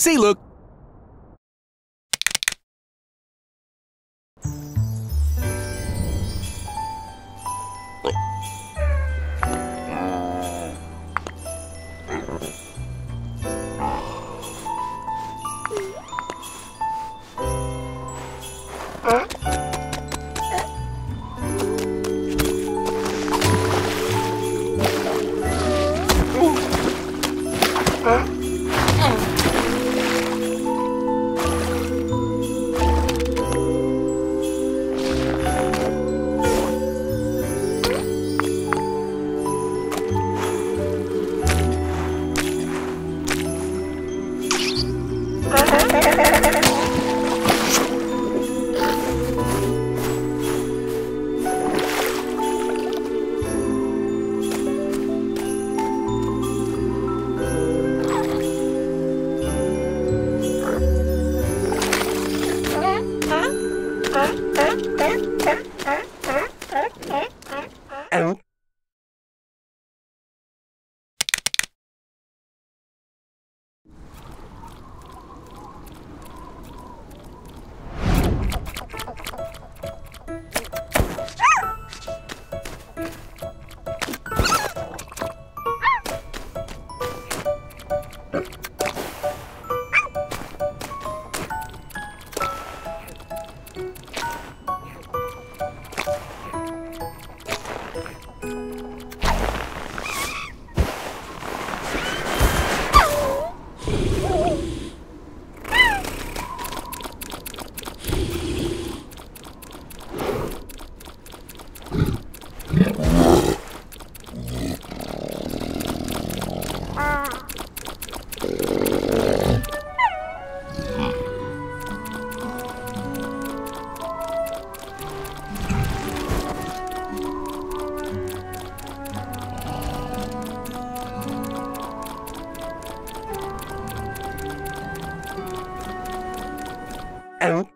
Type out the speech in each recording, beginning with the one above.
See, look. and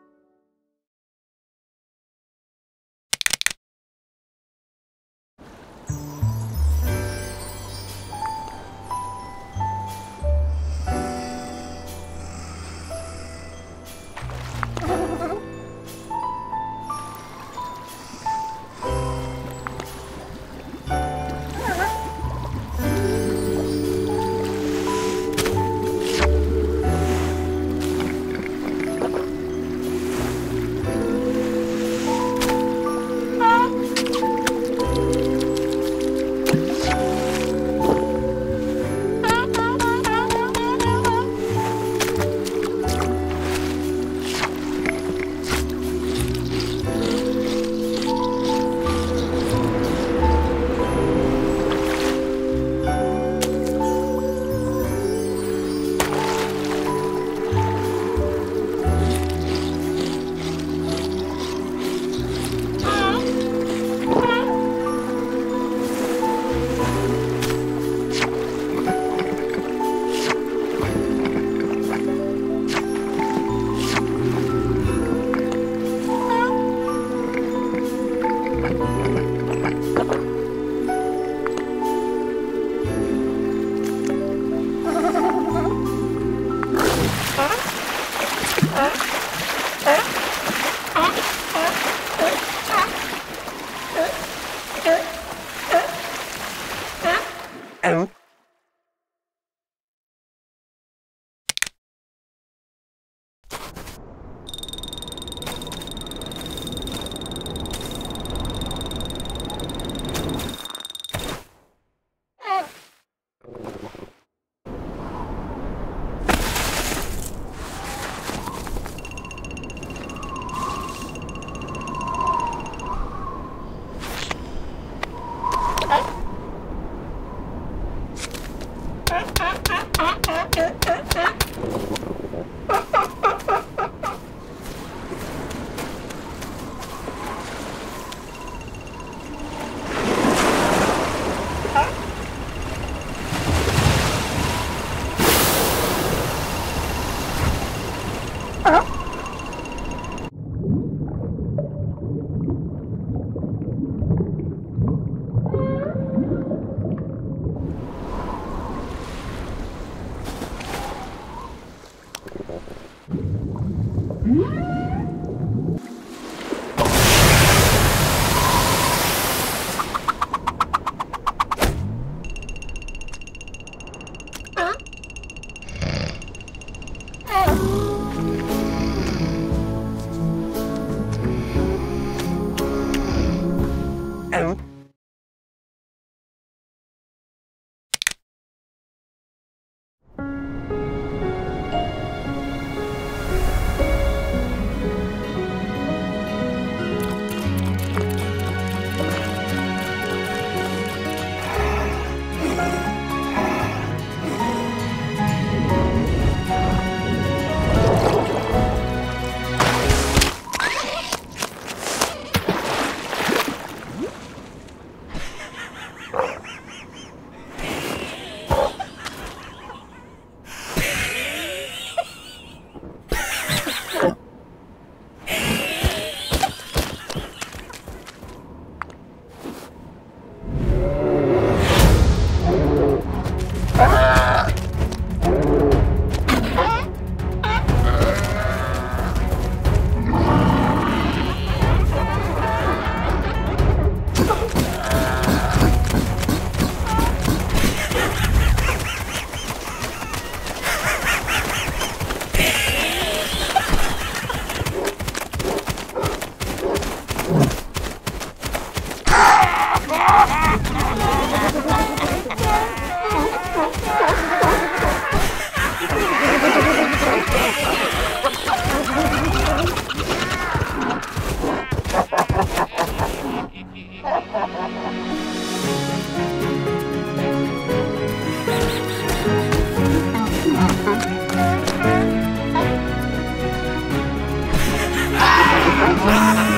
Ah!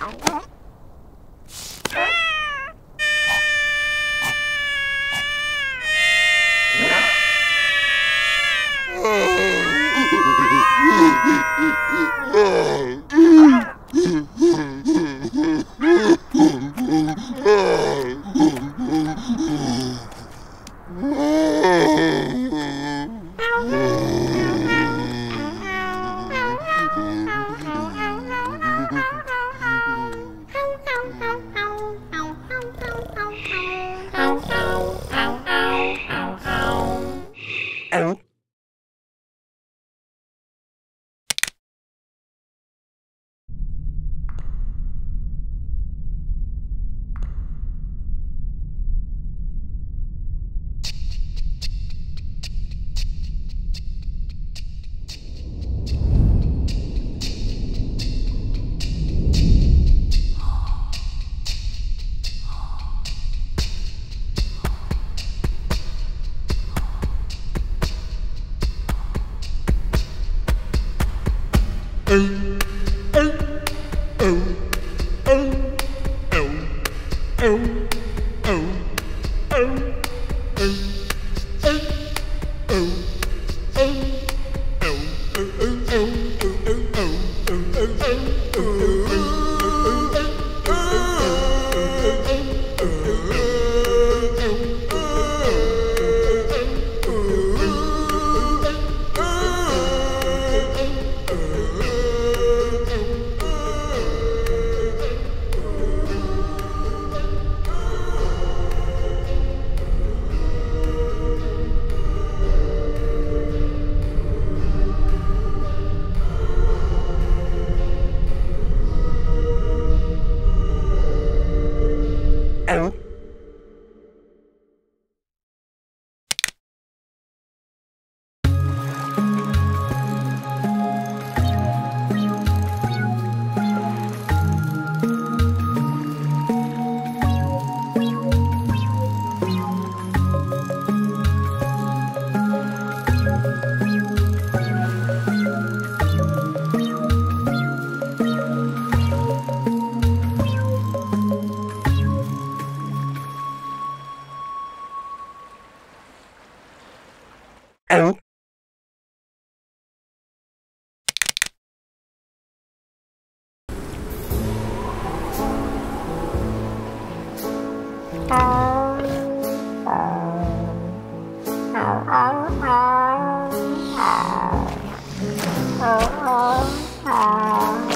Ai, and thở à,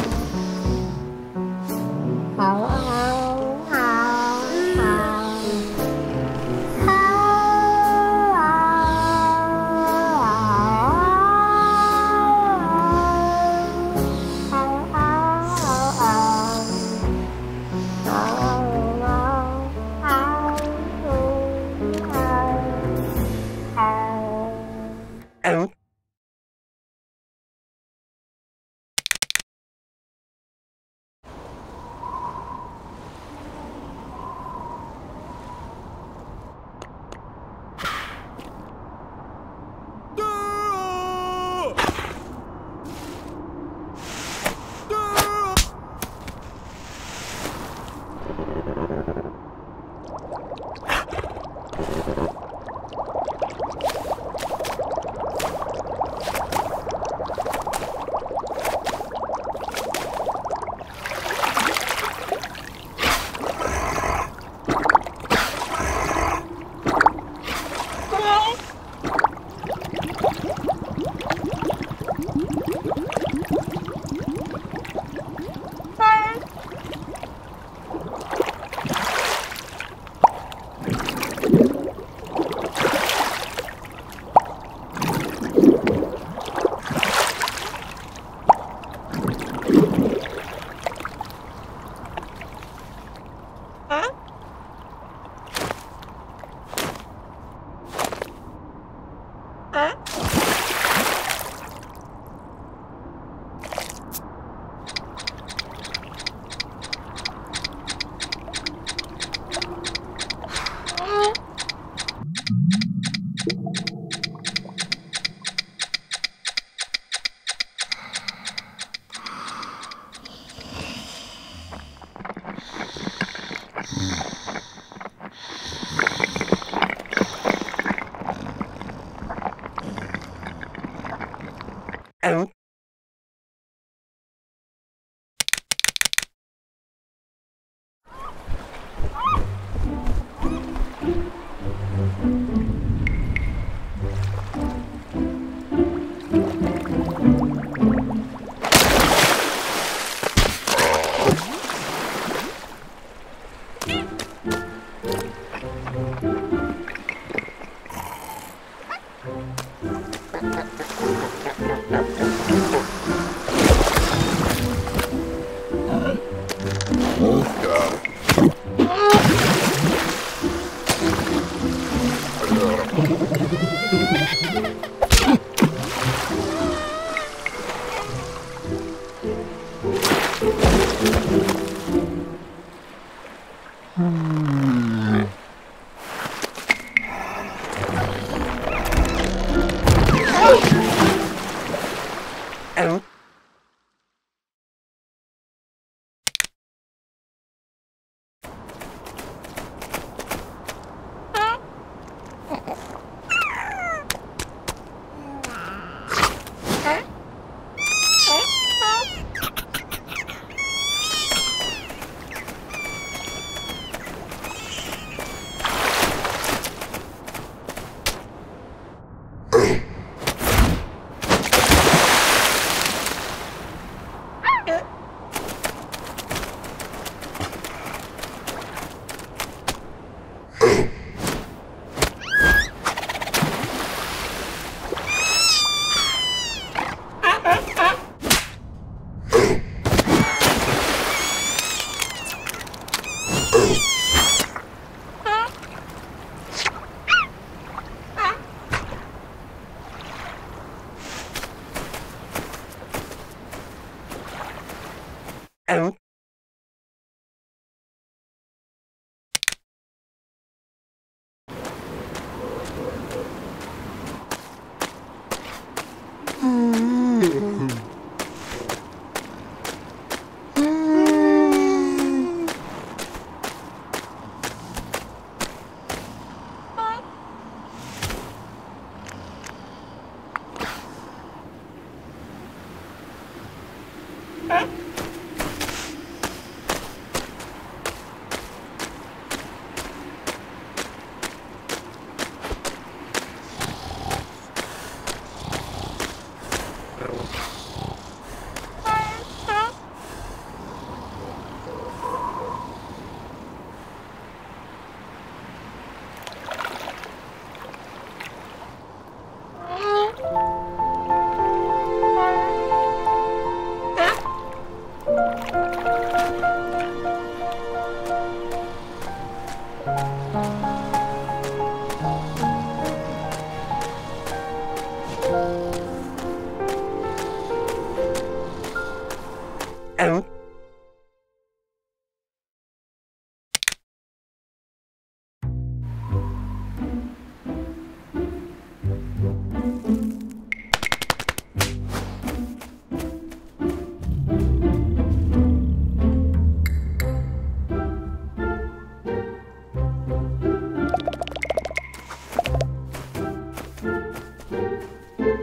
and Huh?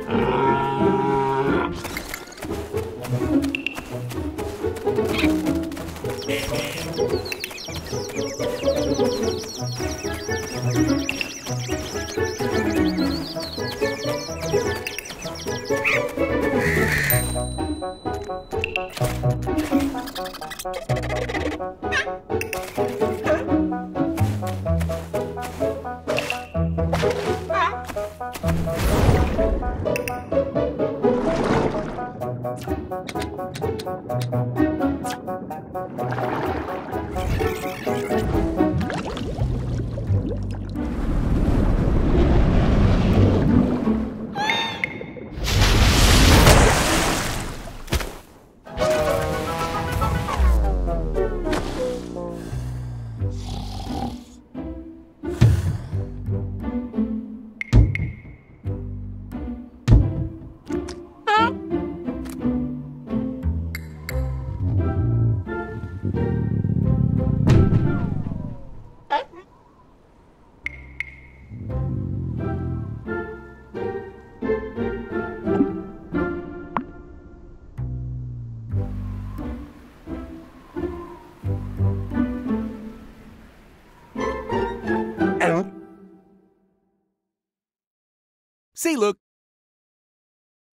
Ah. See, look.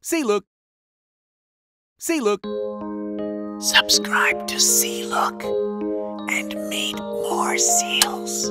See, look. See, look. Subscribe to SEALOOK and meet more seals.